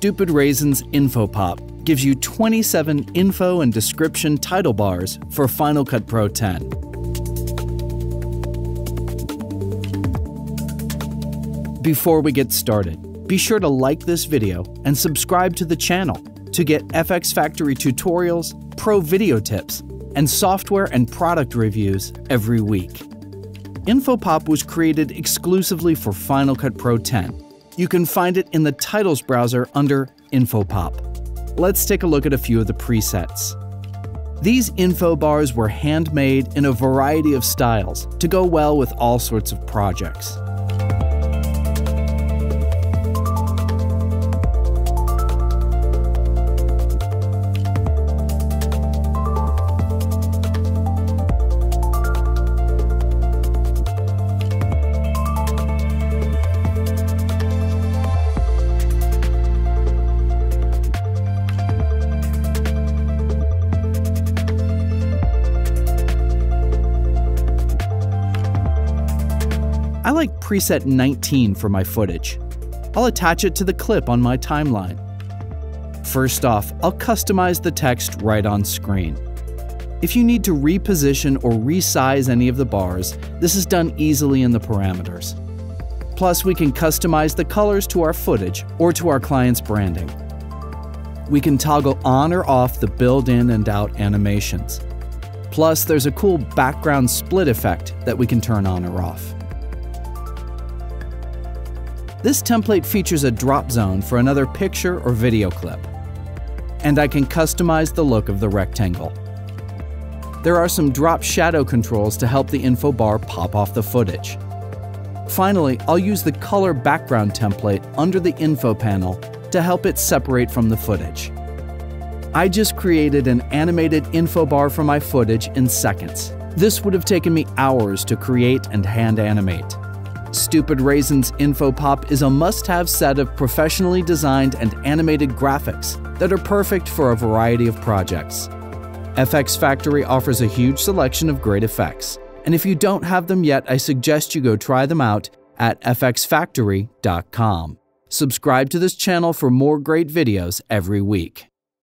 Stupid Raisins Info Pop gives you 27 info and description title bars for Final Cut Pro 10. Before we get started, be sure to like this video and subscribe to the channel to get FX Factory tutorials, pro video tips, and software and product reviews every week. InfoPop was created exclusively for Final Cut Pro 10. You can find it in the Titles browser under InfoPop. Let's take a look at a few of the presets. These info bars were handmade in a variety of styles to go well with all sorts of projects. I like preset 19 for my footage. I'll attach it to the clip on my timeline. First off, I'll customize the text right on screen. If you need to reposition or resize any of the bars, this is done easily in the parameters. Plus, we can customize the colors to our footage or to our client's branding. We can toggle on or off the build-in and out animations. Plus, there's a cool background split effect that we can turn on or off. This template features a drop zone for another picture or video clip. And I can customize the look of the rectangle. There are some drop shadow controls to help the info bar pop off the footage. Finally, I'll use the color background template under the info panel to help it separate from the footage. I just created an animated info bar for my footage in seconds. This would have taken me hours to create and hand animate. Stupid Raisins Info Pop is a must have set of professionally designed and animated graphics that are perfect for a variety of projects. FX Factory offers a huge selection of great effects, and if you don't have them yet, I suggest you go try them out at fxfactory.com. Subscribe to this channel for more great videos every week.